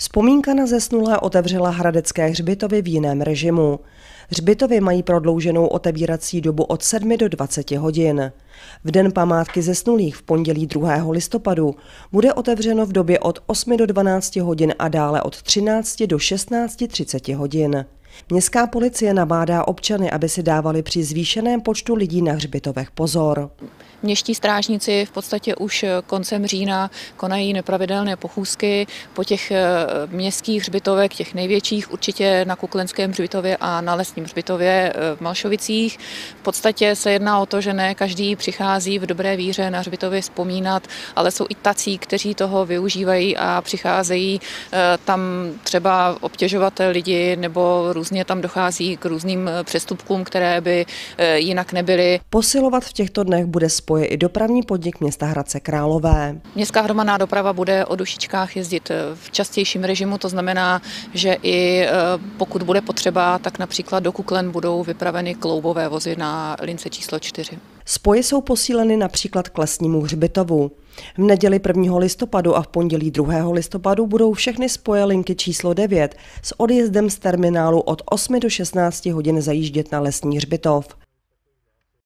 Vzpomínka na zesnulé otevřela Hradecké hřbitovy v jiném režimu. Hřbitovy mají prodlouženou otevírací dobu od 7 do 20 hodin. V den památky zesnulých v pondělí 2. listopadu bude otevřeno v době od 8 do 12 hodin a dále od 13 do 16.30 hodin. Městská policie nabádá občany, aby si dávali při zvýšeném počtu lidí na hřbitovech pozor. Měští strážníci v podstatě už koncem října konají nepravidelné pochůzky po těch eh, městských hřbitovech, těch největších, určitě na Kuklenském hřbitově a na Lesním hřbitově eh, v Malšovicích. V podstatě se jedná o to, že ne každý přichází v dobré víře na hřbitově vzpomínat, ale jsou i tací, kteří toho využívají a přicházejí eh, tam třeba obtěžovat lidi nebo různě tam dochází k různým přestupkům, které by jinak nebyly. Posilovat v těchto dnech bude spoje i dopravní podnik města Hradce Králové. Městská hromadná doprava bude o dušičkách jezdit v častějším režimu, to znamená, že i pokud bude potřeba, tak například do Kuklen budou vypraveny kloubové vozy na lince číslo 4. Spoje jsou posíleny například k lesnímu hřbitovu. V neděli 1. listopadu a v pondělí 2. listopadu budou všechny spoje linky číslo 9 s odjezdem z terminálu od 8 do 16 hodin zajíždět na lesní hřbitov.